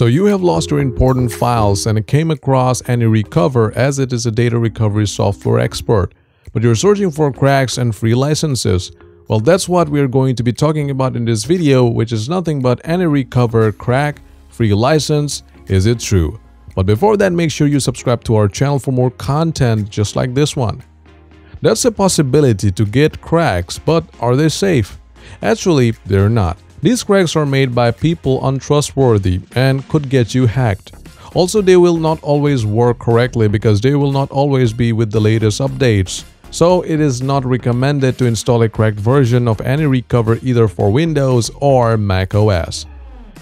So you have lost your important files and it came across AnyRecover as it is a data recovery software expert, but you're searching for cracks and free licenses. Well, that's what we're going to be talking about in this video, which is nothing but AnyRecover crack, free license, is it true? But before that, make sure you subscribe to our channel for more content just like this one. That's a possibility to get cracks, but are they safe? Actually, they're not. These cracks are made by people untrustworthy and could get you hacked. Also, they will not always work correctly because they will not always be with the latest updates. So, it is not recommended to install a cracked version of AnyRecover either for Windows or Mac OS.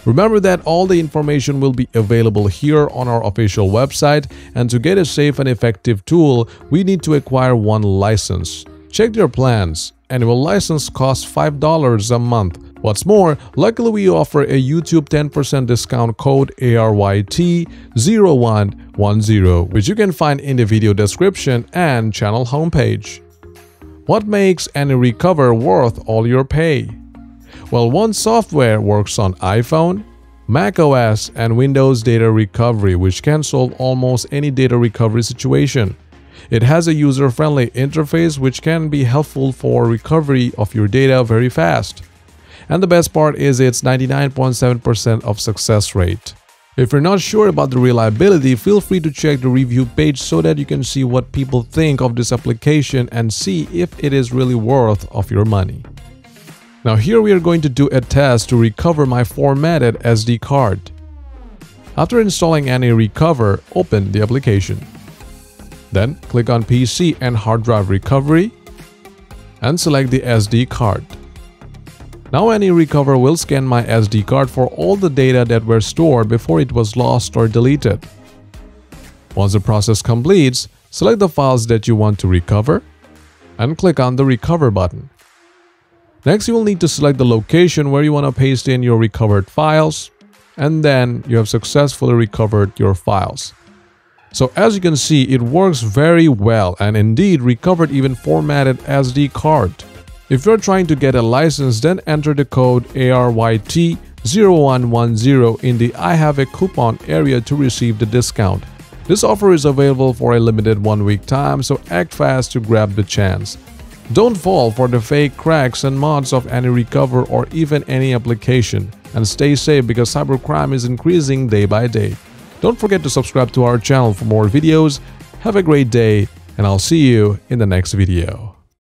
Remember that all the information will be available here on our official website and to get a safe and effective tool, we need to acquire one license. Check your plans. Annual license costs $5 a month. What's more, luckily we offer a YouTube 10% discount code ARYT0110 which you can find in the video description and channel homepage. What makes AnyRecover worth all your pay? Well, one software works on iPhone, Mac OS and Windows data recovery which can solve almost any data recovery situation. It has a user-friendly interface which can be helpful for recovery of your data very fast. And the best part is its 99.7% of success rate. If you're not sure about the reliability, feel free to check the review page so that you can see what people think of this application and see if it is really worth of your money. Now here we are going to do a test to recover my formatted SD card. After installing AnyRecover, open the application. Then click on PC and hard drive recovery and select the SD card. Now AnyRecover will scan my SD card for all the data that were stored before it was lost or deleted. Once the process completes, select the files that you want to recover and click on the recover button. Next, you will need to select the location where you want to paste in your recovered files, and then you have successfully recovered your files. So as you can see, it works very well and indeed recovered even formatted SD card. If you're trying to get a license, then enter the code ARYT0110 in the I have a coupon area to receive the discount. This offer is available for a limited one week time, so act fast to grab the chance. Don't fall for the fake cracks and mods of AnyRecover or even any application. And stay safe because cybercrime is increasing day by day. Don't forget to subscribe to our channel for more videos. Have a great day and I'll see you in the next video.